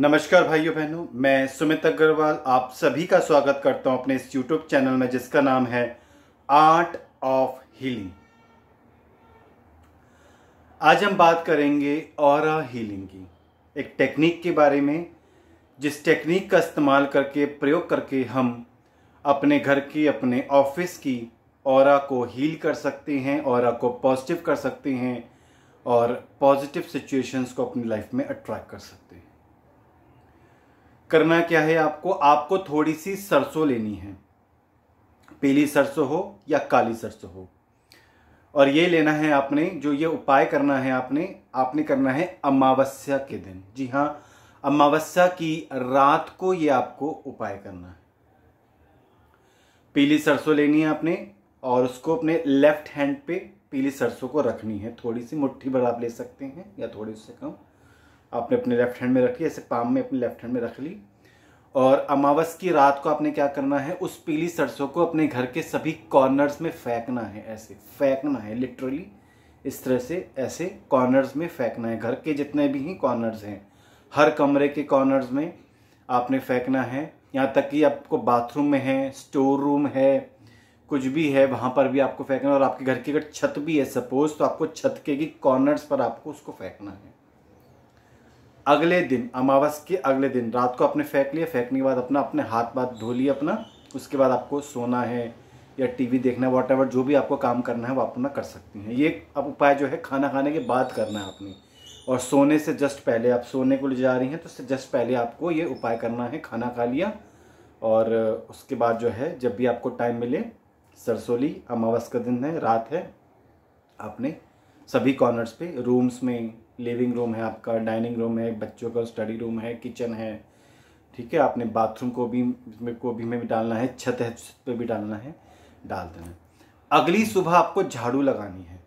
नमस्कार भाइयों बहनों, मैं सुमित अग्रवाल, आप सभी का स्वागत करता हूँ अपने इस यूट्यूब चैनल में, जिसका नाम है आर्ट ऑफ़ हीलिंग आज हम बात करेंगे और हीलिंग की, एक टेक्निक के बारे में, जिस टेक्निक का इस्तेमाल करके, प्रयोग करके हम अपने घर की, अपने ऑफ़िस की और को हील कर सकते हैं और को पॉजिटिव कर सकते हैं, और पॉजिटिव सिचुएशंस को अपनी लाइफ में अट्रैक्ट कर सकते हैं। करना क्या है आपको? आपको थोड़ी सी सरसों लेनी है। पीली सरसों हो या काली सरसों हो। और ये लेना है आपने, जो ये उपाय करना है आपने आपने करना है अमावस्या के दिन। जी हाँ अमावस्या की रात को ये आपको उपाय करना है। पीली सरसों लेनी है आपने, और उसको अपने लेफ़्ट हैंड पे पीली सरसों को रखनी है। थोड़ी सी मुट्ठी भर आप ले सकते हैं, या थोड़ी से कम। आपने अपने लेफ़्ट हैंड में रखी, ऐसे पाम में अपने लेफ़्ट हैंड में रख ली। और अमावस की रात को आपने क्या करना है? उस पीली सरसों को अपने घर के सभी कॉर्नर्स में फेंकना है, ऐसे, फेंकना है लिटरली इस तरह से, ऐसे कॉर्नर्स में फेंकना है। घर के जितने भी ही कॉर्नर्स हैं। हर कमरे के कॉर्नर्स में आपने फेंकना है। यहाँ तक कि आपको बाथरूम में है स्टोर रूम है, कुछ भी है, वहाँ पर भी आपको फेंकना है। और आपके घर की अगर छत भी है सपोज़ तो आपको छत के कॉर्नर्स पर आपको उसको फेंकना है। अगले दिन, अमावस के अगले दिन, रात को आपने फेंक लिया, फेंकने के बाद अपना, अपने हाथ बात धो लिया अपना, उसके बाद आपको सोना है या टीवी देखना है वॉट जो भी आपको काम करना है, वो अपना कर सकती हैं। ये अब उपाय जो है, खाना खाने के बाद करना है आपने। और सोने से जस्ट पहले आप सोने को ले जा रही हैं तो उससे जस्ट पहले आपको ये उपाय करना है, खाना खा लिया। और उसके बाद जो है, जब भी आपको टाइम मिले सरसोली अमावस का दिन है, रात है, आपने सभी कॉर्नर्स पे रूम्स में लिविंग रूम है आपका डाइनिंग रूम है, बच्चों का स्टडी रूम है किचन है, ठीक है? आपने बाथरूम को भी को भी में भी डालना है, छत है, छत पे भी डालना है, डाल देना अगली सुबह आपको झाड़ू लगानी है।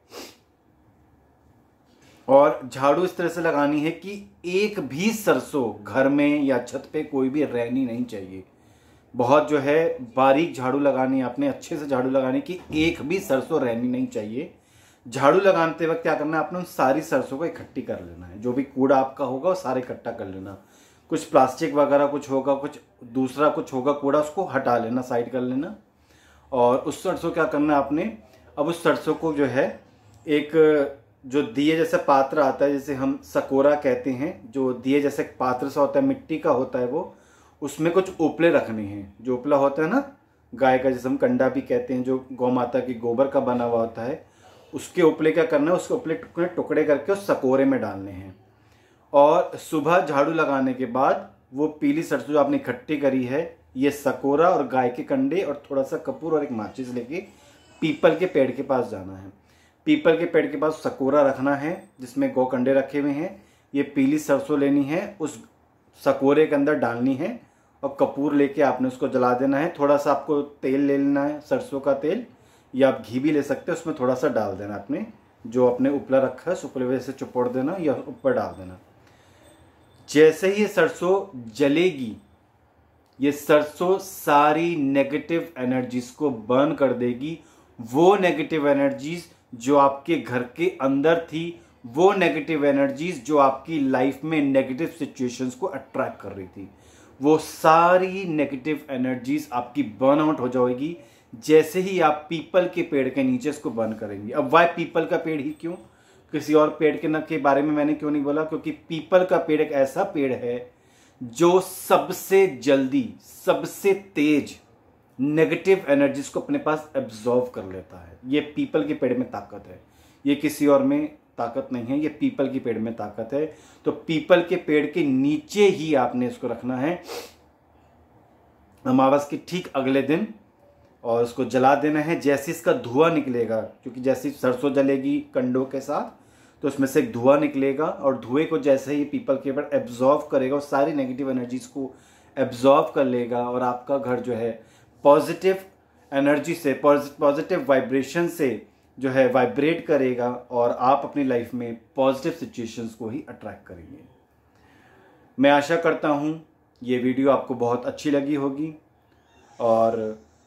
और झाड़ू इस तरह से लगानी है कि एक भी सरसों घर में या छत पे कोई भी रहनी नहीं चाहिए। बहुत जो है, बारीक झाड़ू लगानी आपने, अच्छे से झाड़ू लगानी कि एक भी सरसों रहनी नहीं चाहिए। झाड़ू लगाते वक्त क्या करना है? आपने उन सारी सरसों को इकट्ठी कर लेना है। जो भी कूड़ा आपका होगा, वो सारे इकट्ठा कर लेना। कुछ प्लास्टिक वगैरह कुछ होगा, कुछ दूसरा कुछ होगा कूड़ा, उसको हटा लेना, साइड कर लेना। और उस सरसों क्या करना आपने? अब उस सरसों को जो है, एक जो दिए जैसे पात्र आता है, जैसे हम सकोरा कहते हैं, जो दिए जैसे पात्र सा होता है, मिट्टी का होता है वो, उसमें कुछ उपले रखने हैं। जो उपला होता है ना, गाय का जैसे हम कंडा भी कहते हैं, जो गौ माता की गोबर का बना हुआ होता है उसके उपले क्या करना है? उसके उपले टुकड़े टुकड़े करके उस सकोरे में डालने हैं। और सुबह झाड़ू लगाने के बाद वो पीली सरसों जो आपने इकट्ठी करी है, ये सकोरा और गाय के कंडे और थोड़ा सा कपूर और एक माचिस लेके पीपल के पेड़ के पास जाना है। पीपल के पेड़ के पास सकोरा रखना है, जिसमें गौ कंडे रखे हुए हैं। ये पीली सरसों लेनी है, उस सकोरे के अंदर डालनी है और कपूर लेके आपने उसको जला देना है। थोड़ा सा आपको तेल ले लेना है, सरसों का तेल। या आप घी भी ले सकते हैं, उसमें थोड़ा सा डाल देना आपने जो आपने उपला रखा है उस उपले से चुपड़ देना या ऊपर डाल देना। जैसे ही ये सरसों जलेगी, ये सरसों सारी नेगेटिव एनर्जीज को बर्न कर देगी। वो नेगेटिव एनर्जीज जो आपके घर के अंदर थी, वो नेगेटिव एनर्जीज जो आपकी लाइफ में नेगेटिव सिचुएशंस को अट्रैक्ट कर रही थी। वो सारी नेगेटिव एनर्जीज आपकी बर्न आउट हो जाएगी। जैसे ही आप पीपल के पेड़ के नीचे इसको बर्न करेंगे। अब वाई पीपल का पेड़ ही क्यों? किसी और पेड़ के न के बारे में मैंने क्यों नहीं बोला? क्योंकि पीपल का पेड़ एक ऐसा पेड़ है जो सबसे जल्दी, सबसे तेज नेगेटिव एनर्जीज को अपने पास एब्जॉर्व कर लेता है। ये पीपल के पेड़ में ताकत है। ये किसी और में ताकत नहीं है, ये पीपल के पेड़ में ताकत है। तो पीपल के पेड़ के नीचे ही आपने इसको रखना है। अमावस के ठीक अगले दिन और उसको जला देना है जैसे इसका धुआँ निकलेगा, क्योंकि जैसी सरसों जलेगी कंडों के साथ तो उसमें से एक धुआँ निकलेगा और धुएँ को जैसे ही पीपल के ऊपर एब्जॉर्व करेगा, और सारी नेगेटिव एनर्जीज को एब्जॉर्व कर लेगा और आपका घर जो है पॉजिटिव एनर्जी से पॉजिटिव वाइब्रेशन से जो है वाइब्रेट करेगा और आप अपनी लाइफ में पॉजिटिव सिचुएशंस को ही अट्रैक्ट करेंगे। मैं आशा करता हूँ ये वीडियो आपको बहुत अच्छी लगी होगी और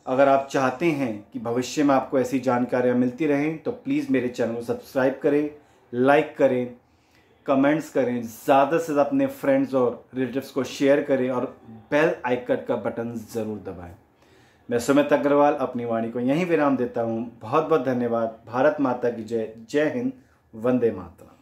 अगर आप चाहते हैं कि भविष्य में आपको ऐसी जानकारियाँ मिलती रहें तो प्लीज़ मेरे चैनल को सब्सक्राइब करें लाइक करें कमेंट्स करें, ज़्यादा से ज़्यादा अपने फ्रेंड्स और रिलेटिव्स को शेयर करें और बेल आइकन का बटन ज़रूर दबाएँ। मैं सुमित अग्रवाल, अपनी वाणी को यहीं विराम देता हूँ। बहुत बहुत धन्यवाद। भारत माता की जय। जय हिंद। वंदे मातरम।